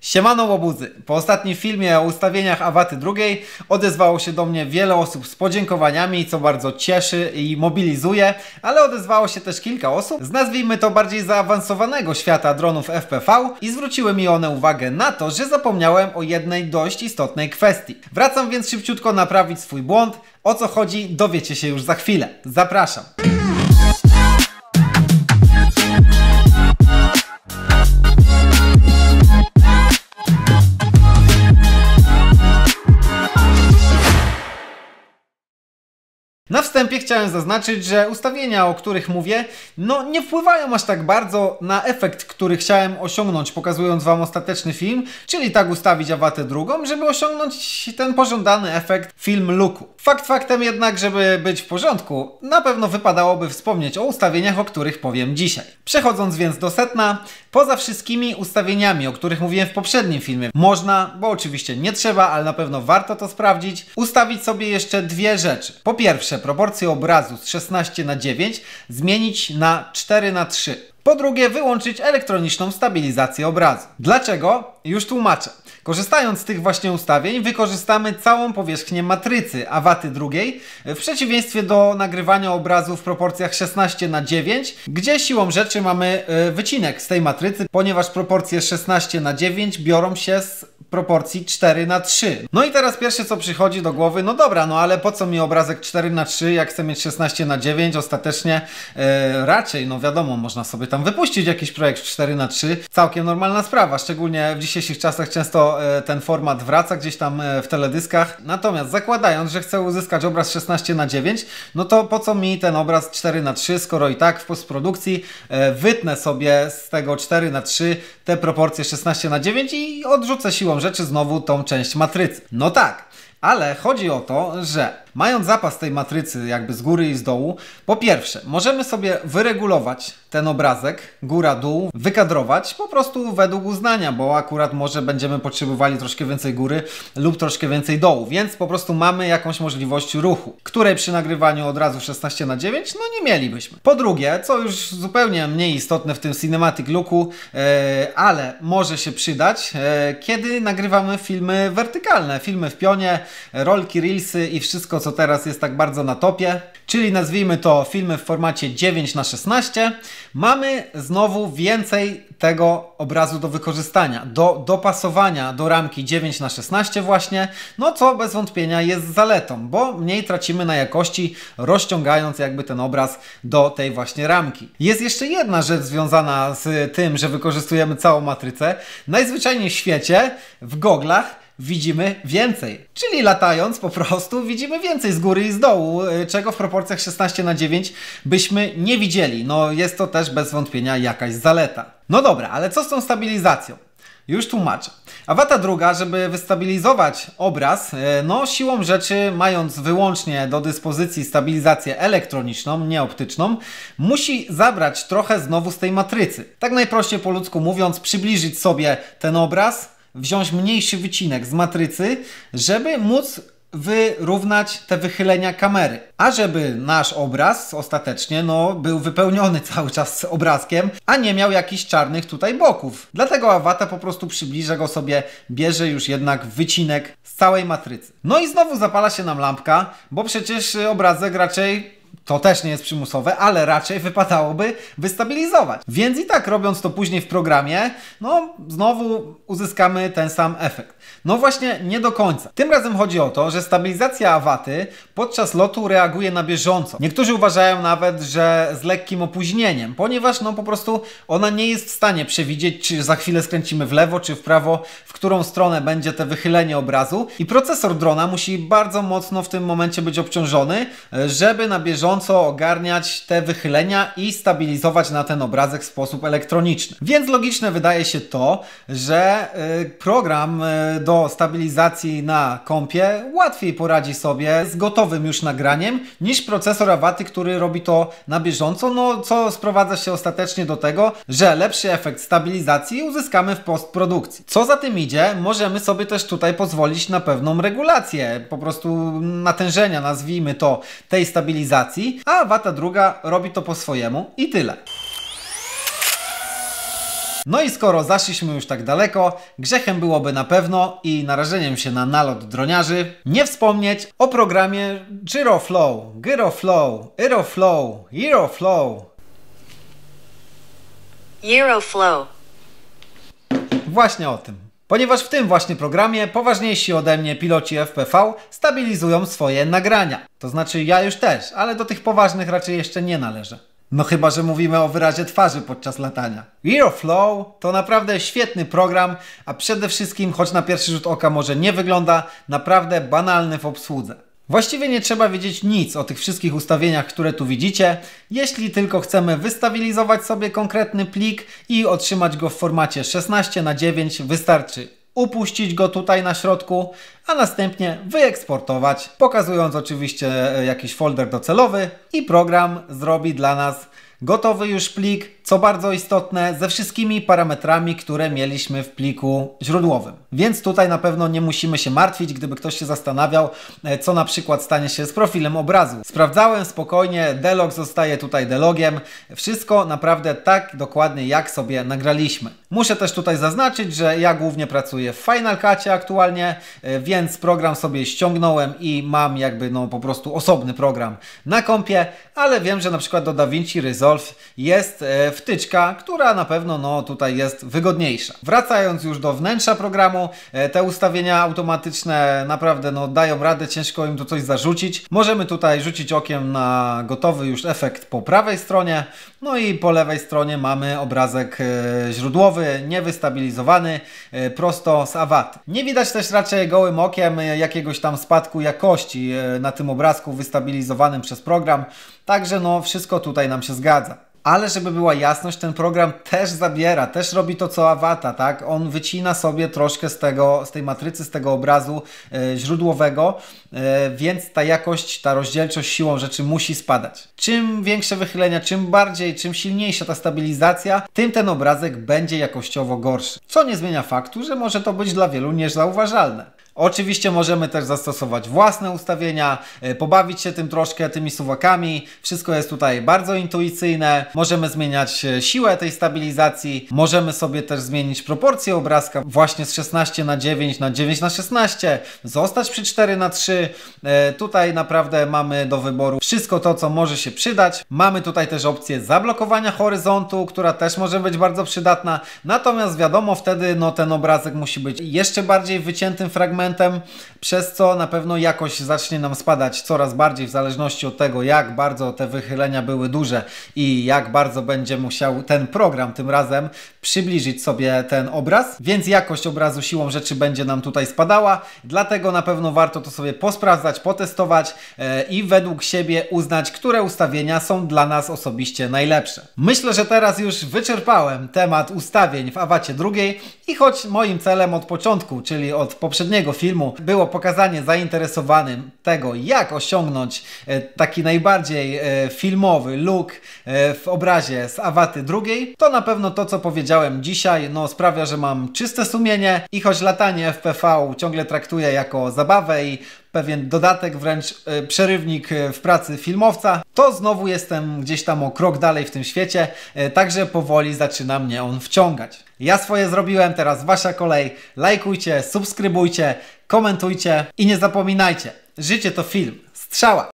Siemano łobuzy. Po ostatnim filmie o ustawieniach Awaty drugiej odezwało się do mnie wiele osób z podziękowaniami, co bardzo cieszy i mobilizuje, ale odezwało się też kilka osób z nazwijmy to bardziej zaawansowanego świata dronów FPV i zwróciły mi one uwagę na to, że zapomniałem o jednej dość istotnej kwestii. Wracam więc szybciutko naprawić swój błąd. O co chodzi dowiecie się już za chwilę. Zapraszam. Na wstępie chciałem zaznaczyć, że ustawienia, o których mówię, no nie wpływają aż tak bardzo na efekt, który chciałem osiągnąć, pokazując Wam ostateczny film, czyli tak ustawić awatę drugą, żeby osiągnąć ten pożądany efekt film looku. Fakt faktem jednak, żeby być w porządku, na pewno wypadałoby wspomnieć o ustawieniach, o których powiem dzisiaj. Przechodząc więc do setna, poza wszystkimi ustawieniami, o których mówiłem w poprzednim filmie, można, bo oczywiście nie trzeba, ale na pewno warto to sprawdzić, ustawić sobie jeszcze dwie rzeczy. Po pierwsze, proporcję obrazu z 16 na 9 zmienić na 4 na 3. Po drugie, wyłączyć elektroniczną stabilizację obrazu. Dlaczego? Już tłumaczę. Korzystając z tych właśnie ustawień, wykorzystamy całą powierzchnię matrycy awaty drugiej, w przeciwieństwie do nagrywania obrazu w proporcjach 16 na 9, gdzie siłą rzeczy mamy e, wycinek z tej matrycy, ponieważ proporcje 16 na 9 biorą się z proporcji 4 na 3. No i teraz pierwsze co przychodzi do głowy, no dobra, no ale po co mi obrazek 4 na 3, jak chcę mieć 16 na 9, ostatecznie e, raczej, no wiadomo, można sobie tam wypuścić jakiś projekt 4 na 3 całkiem normalna sprawa, szczególnie w dzisiejszych czasach często e, ten format wraca gdzieś tam e, w teledyskach, natomiast zakładając, że chcę uzyskać obraz 16 na 9, no to po co mi ten obraz 4 na 3, skoro i tak w postprodukcji wytnę sobie z tego 4 na 3 te proporcje 16 na 9 i odrzucę siłą rzeczy znowu tą część matrycy. No tak, ale chodzi o to, że mając zapas tej matrycy jakby z góry i z dołu, po pierwsze, możemy sobie wyregulować ten obrazek, góra-dół, wykadrować po prostu według uznania, bo akurat może będziemy potrzebowali troszkę więcej góry lub troszkę więcej dołu, więc po prostu mamy jakąś możliwość ruchu, której przy nagrywaniu od razu 16 na 9 no nie mielibyśmy. Po drugie, co już zupełnie mniej istotne w tym cinematic looku, e, ale może się przydać, e, kiedy nagrywamy filmy wertykalne, filmy w pionie, rolki, reelsy i wszystko co teraz jest tak bardzo na topie, czyli nazwijmy to filmy w formacie 9 na 16 mamy znowu więcej tego obrazu do wykorzystania, do dopasowania do ramki 9 na 16 właśnie, no co bez wątpienia jest zaletą, bo mniej tracimy na jakości, rozciągając jakby ten obraz do tej właśnie ramki. Jest jeszcze jedna rzecz związana z tym, że wykorzystujemy całą matrycę. Najzwyczajniej w świecie, w goglach, widzimy więcej. Czyli latając po prostu widzimy więcej z góry i z dołu, y, czego w proporcjach 16 na 9 byśmy nie widzieli. No jest to też bez wątpienia jakaś zaleta. No dobra, ale co z tą stabilizacją? Już tłumaczę. Awata druga, żeby wystabilizować obraz, y, no siłą rzeczy, mając wyłącznie do dyspozycji stabilizację elektroniczną, nie optyczną, musi zabrać trochę znowu z tej matrycy. Tak najprościej po ludzku mówiąc, przybliżyć sobie ten obraz, wziąć mniejszy wycinek z matrycy, żeby móc wyrównać te wychylenia kamery. A żeby nasz obraz ostatecznie no, był wypełniony cały czas obrazkiem, a nie miał jakichś czarnych tutaj boków. Dlatego Awata po prostu przybliża go sobie, bierze już jednak wycinek z całej matrycy. No i znowu zapala się nam lampka, bo przecież obrazek raczej to też nie jest przymusowe, ale raczej wypadałoby wystabilizować. Więc i tak robiąc to później w programie, no znowu uzyskamy ten sam efekt. No właśnie nie do końca. Tym razem chodzi o to, że stabilizacja awaty podczas lotu reaguje na bieżąco. Niektórzy uważają nawet, że z lekkim opóźnieniem, ponieważ no po prostu ona nie jest w stanie przewidzieć, czy za chwilę skręcimy w lewo, czy w prawo, w którą stronę będzie te wychylenie obrazu i procesor drona musi bardzo mocno w tym momencie być obciążony, żeby na bieżąco bieżąco ogarniać te wychylenia i stabilizować na ten obrazek w sposób elektroniczny. Więc logiczne wydaje się to, że y, program y, do stabilizacji na kompie łatwiej poradzi sobie z gotowym już nagraniem niż procesor Avaty, który robi to na bieżąco, no co sprowadza się ostatecznie do tego, że lepszy efekt stabilizacji uzyskamy w postprodukcji. Co za tym idzie, możemy sobie też tutaj pozwolić na pewną regulację, po prostu natężenia, nazwijmy to, tej stabilizacji, a wata druga robi to po swojemu i tyle. No i skoro zaszliśmy już tak daleko, grzechem byłoby na pewno i narażeniem się na nalot droniarzy nie wspomnieć o programie GiroFlow, GiroFlow, Aeroflow, Euroflow. Euroflow. Właśnie o tym. Ponieważ w tym właśnie programie poważniejsi ode mnie piloci FPV stabilizują swoje nagrania. To znaczy ja już też, ale do tych poważnych raczej jeszcze nie należę. No chyba, że mówimy o wyrazie twarzy podczas latania. Euroflow to naprawdę świetny program, a przede wszystkim, choć na pierwszy rzut oka może nie wygląda, naprawdę banalny w obsłudze. Właściwie nie trzeba wiedzieć nic o tych wszystkich ustawieniach, które tu widzicie. Jeśli tylko chcemy wystabilizować sobie konkretny plik i otrzymać go w formacie 16 na 9 wystarczy upuścić go tutaj na środku, a następnie wyeksportować, pokazując oczywiście e, jakiś folder docelowy i program zrobi dla nas gotowy już plik, co bardzo istotne, ze wszystkimi parametrami, które mieliśmy w pliku źródłowym. Więc tutaj na pewno nie musimy się martwić, gdyby ktoś się zastanawiał, e, co na przykład stanie się z profilem obrazu. Sprawdzałem spokojnie, delog zostaje tutaj delogiem. Wszystko naprawdę tak dokładnie, jak sobie nagraliśmy. Muszę też tutaj zaznaczyć, że ja głównie pracuję w Final Cutie aktualnie, e, więc program sobie ściągnąłem i mam jakby no po prostu osobny program na kompie, ale wiem, że na przykład do DaVinci Resolve jest e, wtyczka, która na pewno no, tutaj jest wygodniejsza. Wracając już do wnętrza programu, e, te ustawienia automatyczne naprawdę no, dają radę, ciężko im tu coś zarzucić. Możemy tutaj rzucić okiem na gotowy już efekt po prawej stronie, no i po lewej stronie mamy obrazek e, źródłowy, niewystabilizowany, e, prosto z awaty. Nie widać też raczej gołym okiem jakiegoś tam spadku jakości na tym obrazku wystabilizowanym przez program, także no wszystko tutaj nam się zgadza. Ale żeby była jasność, ten program też zabiera, też robi to co Awata, tak? On wycina sobie troszkę z tego, z tej matrycy, z tego obrazu e, źródłowego, e, więc ta jakość, ta rozdzielczość siłą rzeczy musi spadać. Czym większe wychylenia, czym bardziej, czym silniejsza ta stabilizacja, tym ten obrazek będzie jakościowo gorszy. Co nie zmienia faktu, że może to być dla wielu niezauważalne. Oczywiście możemy też zastosować własne ustawienia, e, pobawić się tym troszkę, tymi suwakami. Wszystko jest tutaj bardzo intuicyjne. Możemy zmieniać e, siłę tej stabilizacji. Możemy sobie też zmienić proporcję obrazka właśnie z 16 na 9 na 9 na 16. Zostać przy 4 na 3. E, tutaj naprawdę mamy do wyboru wszystko to, co może się przydać. Mamy tutaj też opcję zablokowania horyzontu, która też może być bardzo przydatna. Natomiast wiadomo, wtedy no, ten obrazek musi być jeszcze bardziej wyciętym fragmentem przez co na pewno jakość zacznie nam spadać coraz bardziej w zależności od tego, jak bardzo te wychylenia były duże i jak bardzo będzie musiał ten program tym razem przybliżyć sobie ten obraz, więc jakość obrazu siłą rzeczy będzie nam tutaj spadała, dlatego na pewno warto to sobie posprawdzać, potestować e, i według siebie uznać, które ustawienia są dla nas osobiście najlepsze. Myślę, że teraz już wyczerpałem temat ustawień w awacie drugiej i choć moim celem od początku, czyli od poprzedniego filmu było pokazanie zainteresowanym tego, jak osiągnąć e, taki najbardziej e, filmowy look e, w obrazie z Awaty drugiej, to na pewno to, co powiedziałem dzisiaj, no sprawia, że mam czyste sumienie i choć latanie FPV ciągle traktuję jako zabawę i pewien dodatek, wręcz e, przerywnik e, w pracy filmowca, to znowu jestem gdzieś tam o krok dalej w tym świecie, e, także powoli zaczyna mnie on wciągać. Ja swoje zrobiłem, teraz wasza kolej. Lajkujcie, subskrybujcie, komentujcie i nie zapominajcie, życie to film. Strzała!